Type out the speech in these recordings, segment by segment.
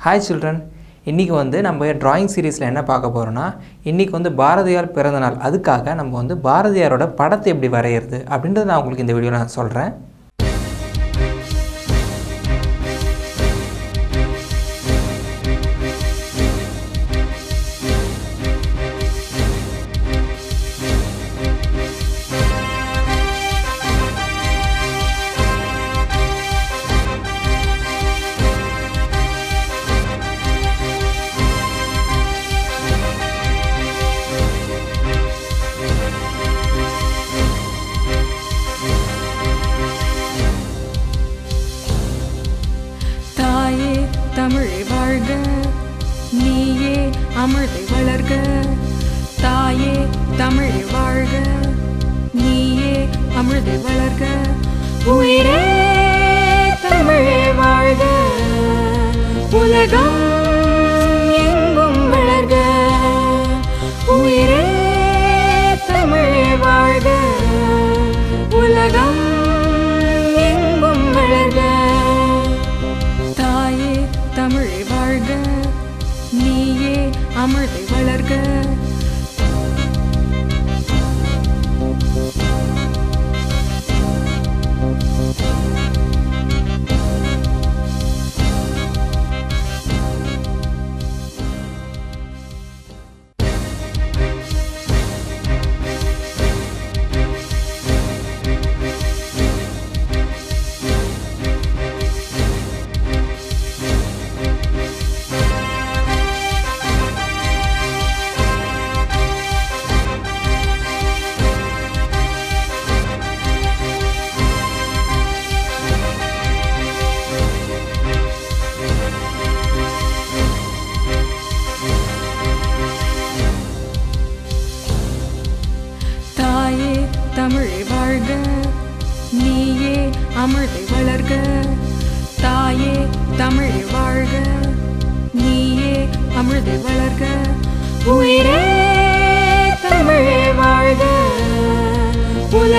Hi children இன்றைக்கி வந்து நம்ம டிராயிங் சீரீஸில் என்ன பார்க்க போகிறோன்னா இன்றைக்கி வந்து பாரதியார் பிறந்தநாள் அதுக்காக நம்ம வந்து பாரதியாரோட படத்தை எப்படி வரைகிறது அப்படின்றத நான் உங்களுக்கு இந்த வீடியோவில் நான் சொல்கிறேன் அமிழ்தை வளர்க. தாயே தமிழை வாழ்க. நீயே அமிழ்தை வளர்க. உயிரே தமிழே வாழ்க. உலகம்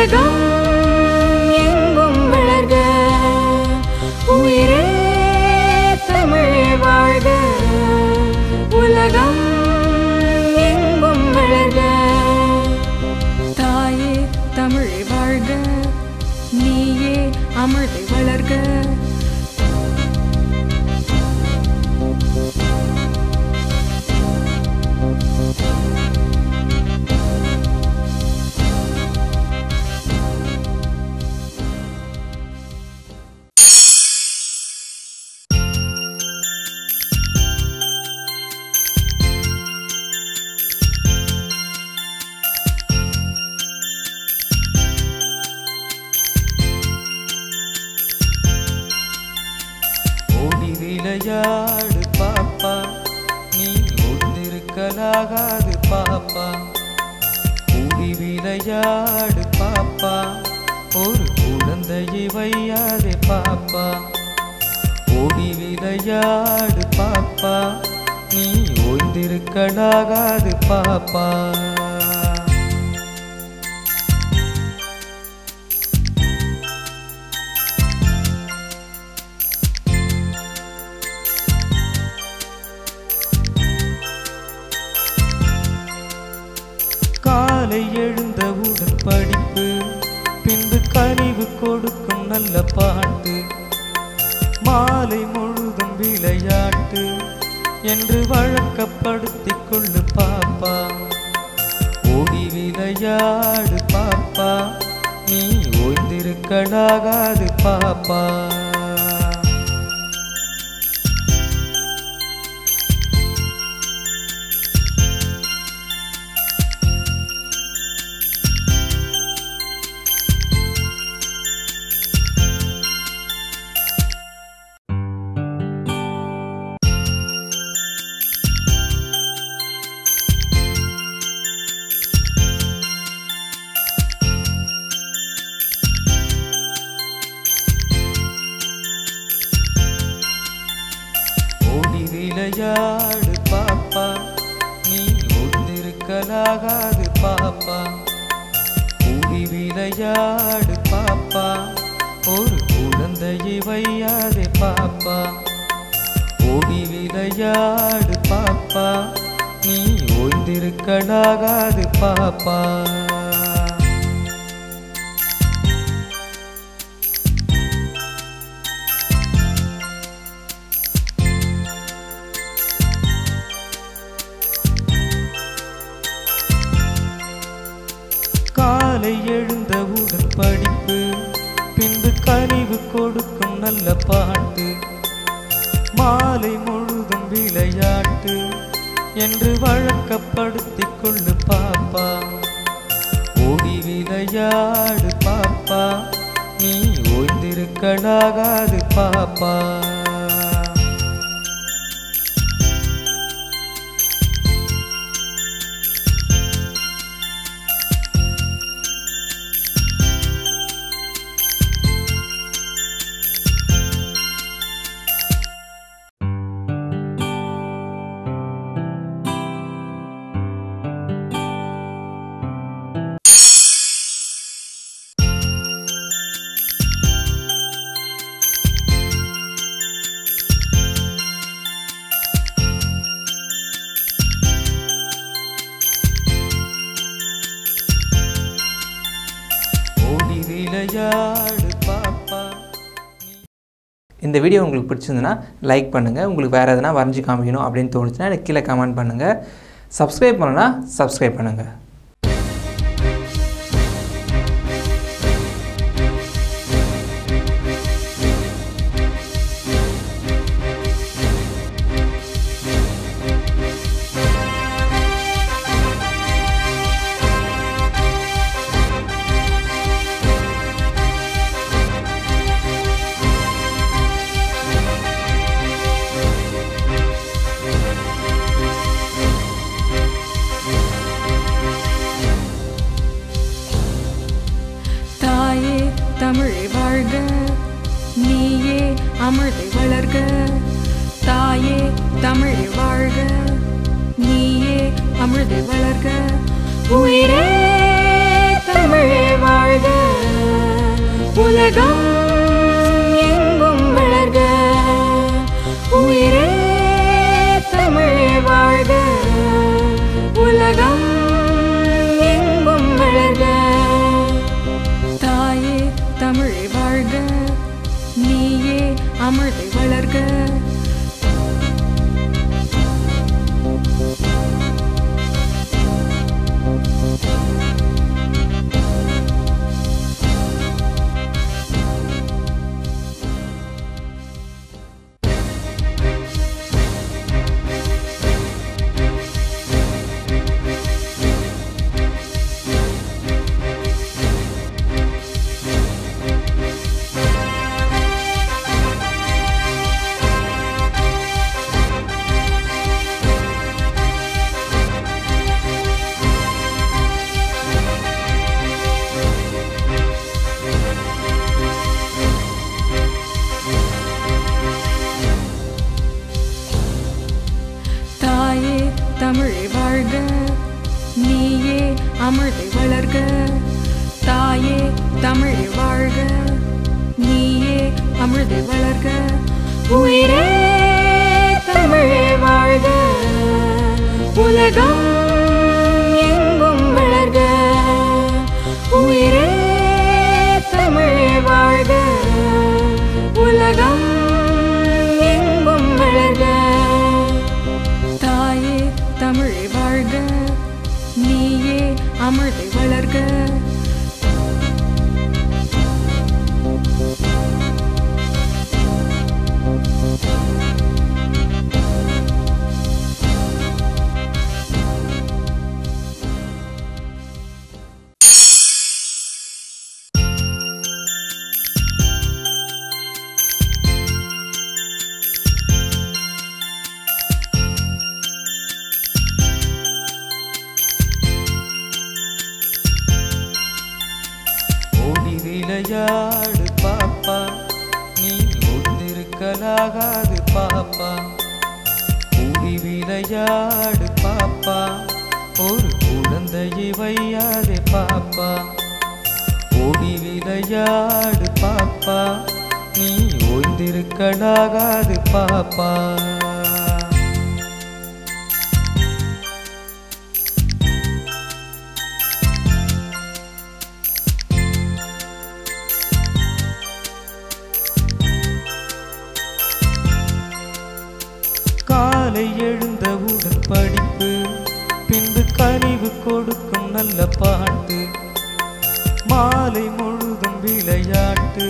உலகம் எங்கும் வளர்க. உயிரே தமிழ் வாழ்க. உலகம் விளையாடு பாப்பா. நீ ஒன்றிருக்கலாகாது பாப்பா. கூடி விளையாடு பாப்பா. ஒரு குழந்தையை வையாதே பாப்பா. ஓடி விளையாடு பாப்பா. நீ ஓய்ந்திருக்கலாகாது பாப்பா. கொடுக்கும் நல்ல பாட்டு. மாலை முழுதும் விளையாட்டு. என்று வழக்கப்படுத்திக் கொள்ளு பாப்பா. ஓடி விளையாடு பாப்பா. நீ ஓய்ந்திருக்கலாகாது பாப்பா. விளையாடு பாப்பா. நீ ஒத்திருக்கலாகாது பாப்பா. கூடி விளையாடு பாப்பா. ஒரு குழந்தையை வையாதே பாப்பா. ஓடி விளையாடு பாப்பா. நீ ஓய்ந்திருக்கலாகாது பாப்பா. காலை முழுதும் விளையாட்டு என்று வழக்கப்படுத்திக் கொள்ளு பாப்பா. ஓடி விளையாடு பாப்பா. நீ ஓய்ந்திருக்கலாகாது பாப்பா. விளையாடு பாப்பா. இந்த வீடியோ உங்களுக்கு பிடிச்சிருந்துன்னா லைக் பண்ணுங்கள் உங்களுக்கு வேறு எதனா வரைஞ்சி காமிக்கணும் அப்படின்னு தோணுச்சுன்னா எனக்கு கீழே கமெண்ட் பண்ணுங்கள் சப்ஸ்கிரைப் பண்ணலன்னா சப்ஸ்கிரைப் பண்ணுங்கள் தமிழை வாழ்க. நீயே அமிழ்தை வளர்க. உயிரே தமிழே வாழ்க. உலகம் எங்கும் வளர்க. உயிரே தமிழே வாழ்க. உலகம் எங்கும் வளர்க. தாயே தமிழே வாழ்க. நீயே அமிழ்தை பாப்பா. ஒரு குழந்தையை வையாதே பாப்பா. ஓடி விளையாடு பாப்பா. நீ ஓய்ந்திருக்கலாகாது பாப்பா. நல்ல பாட்டு மாலை முழுதும் விளையாட்டு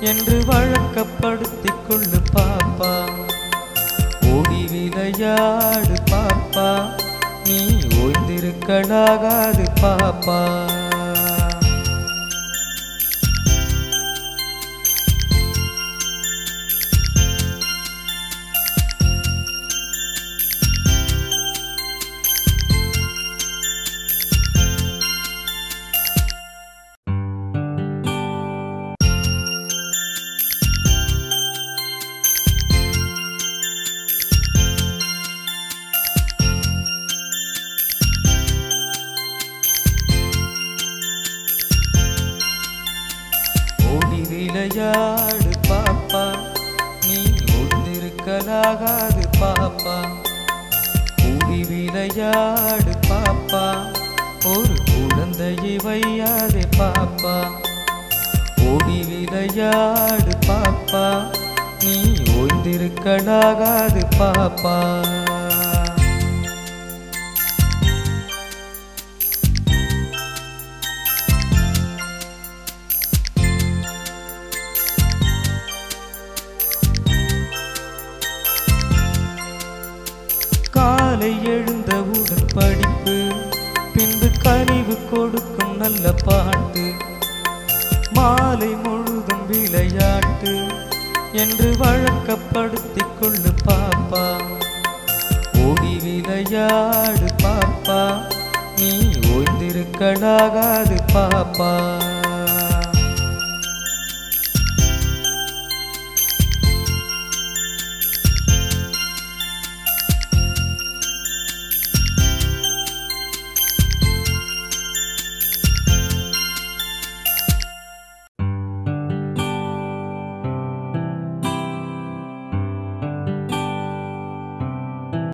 என்று வழக்கப்படுத்திக் கொள்ளு பாப்பா. ஓடி விளையாடு பாப்பா நீ ஓய்ந்திருக்கலாகாது பாப்பா. குழந்தையை வையாதே பாப்பா. ஓடி விளையாடு பாப்பா. நீ ஓய்ந்திருக்கலாகாது பாப்பா. வழக்கப்படுத்திக் கொள்ளு பாப்பா. ஓடி விளையாடு பாப்பா. நீ ஓய்ந்திருக்கலாகாது பாப்பா.